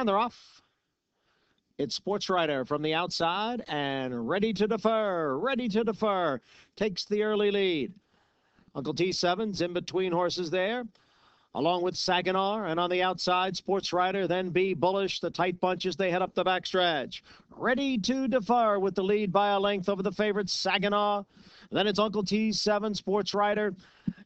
And they're off. It's Sports Writer from the outside and Readytodefer, ready to defer. Takes the early lead. Uncle T7's in between horses there along with Saginaw. And on the outside, Sports Writer, then Be Bullish. The tight bunches, they head up the backstretch. Readytodefer with the lead by a length over the favorite Saginaw. Then it's Uncle T7, Sports Writer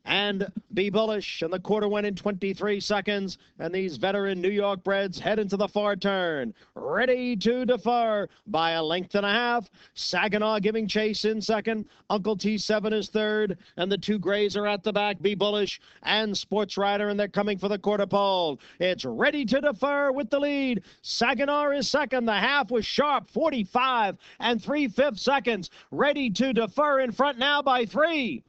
and be bullish. And the quarter went in 23 seconds. And these veteran New York breds head into the far turn, Readytodefer by a length and a half. Saginaw giving chase in second. Uncle T7 is third. And the two grays are at the back. Be bullish and Sports Rider. And they're coming for the quarter pole. It's Readytodefer with the lead. Saginaw is second. The half was sharp, 45 and three fifths seconds. Readytodefer in front now by three.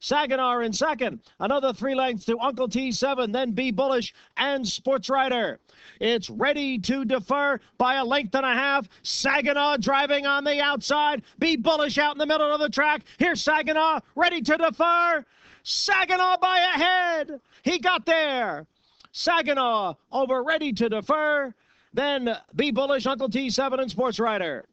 Saginaw in second. Another three lengths to Uncle T7, then Be Bullish and Sports Rider. It's Readytodefer by a length and a half. Saginaw driving on the outside. Be Bullish out in the middle of the track. Here's Saginaw Readytodefer. Saginaw by a head. He got there. Saginaw over Readytodefer. Then Be Bullish, Uncle T7 and Sports Rider.